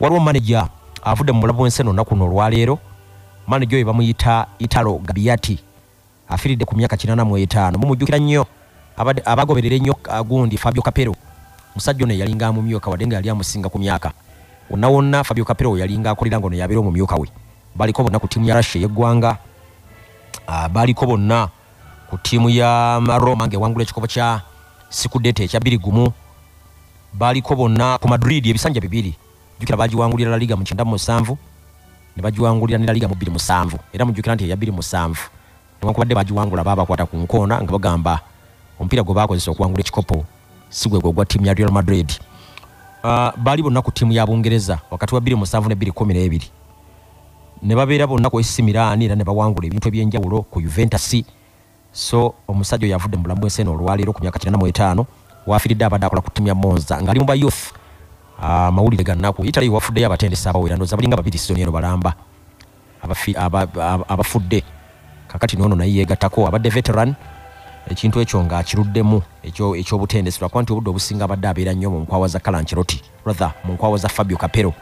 waliwo manaja avudde mu bulabu bw'ensi eno olunaku luno olwaleero. Manaja oyo bamuyita italo gabiyati afiiridde ku myaka 85 mumujjukira nnyo abagoberera ennyo gundi fabio kapero musajja ono yalinga mumyuka wadde nga yali amusinga ku myaka. Wonna wonna fabio kapero yalinga akolera ngaono yabeera omumyuka we. Baliko bonna ku ttiimu ya russia ey'eggwanga. Ah, baliko bonna ku ttiimu ya roma ng'ewangula ekikopo kya sikudete ekya bbiri gumu. Baliko bonna ku madrid ebisanja bibiri jukira bagiwangulira la liga mu kyenda mu musanvu. Ne bagiwangulira ne la liga mu bbiri musanvu. Era mujjukira nti eya bbiri musanvu. Newankubadde bagiwangula baabakwata ku nkoona nga bagamba omupiira gwe bakozesa okuwangula ekikopo si gwe gwe ogwa ttiimu ya real madrid. Uh, baali bonna ku ttiimu ya bungereza wakati wa bbiri musanvu ne bbiri kumi n'ebiri ne babeera bonna ku AC Milan era ne bawangula ebintu ebyenjawulo ku Juventus. So omusajja oyo avudde mu bulamu bw'ensi eno olwaleero ku myaka 45 waafiiridde abadde akola ku ttiimu ya Monza ng'ali mu ba youth. Ah, amawulire gannaku Italy wafuddeyo abatendesi abawera ndowooza balinga babiri sizoni eno balamba. Abafudde. Kakati noono naye yeegattako abadde veteran ekintu ekyo ng'akiruddemu ekyo- eky'obutendesi lwakuba nti obudde obusinga abadde abeera nnyo mu nkwawa za kalancheroti rather mu nkwawa za fabio capero